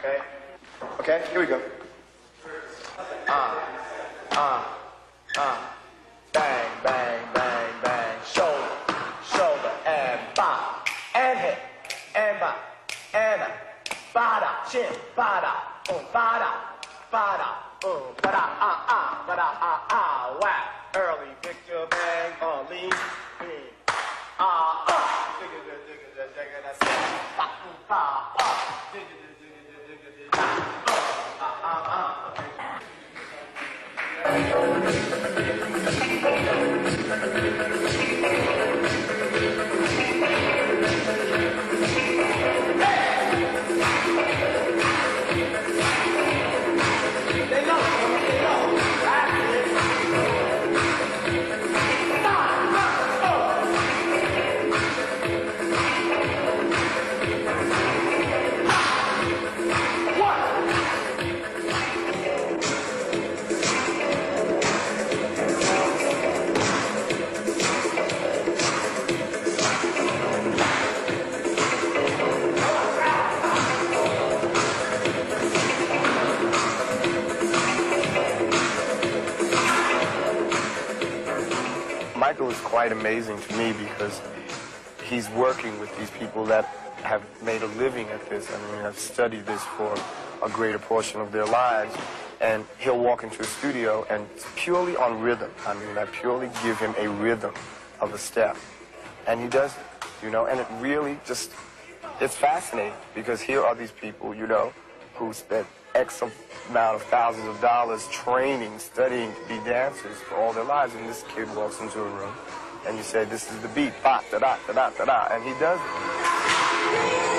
Okay? Okay, here we go. Uh, uh, uh. Bang, bang, bang, bang. Shoulder, shoulder, and bop. And hip, and bop, and a. Bada, chin, bada, boom, bada, bada, boom, bada, ah, ah, bada, ah, ah, whack. Early picture bang, or lean. Ah, ah. Digga, digga, digga, digga, boom, ba, ah. Digga, digga, digga, Michael is quite amazing to me because he's working with these people that have made a living at this. I mean, have studied this for a greater portion of their lives. And he'll walk into a studio and purely on rhythm. I mean, I purely give him a rhythm of a step. And he does it, you know, and it really just, it's fascinating because here are these people, you know, who spent X amount of thousands of dollars training, studying to be dancers for all their lives. And this kid walks into a room and you say, this is the beat, ba, da, da, da, da, da, da, and he does it.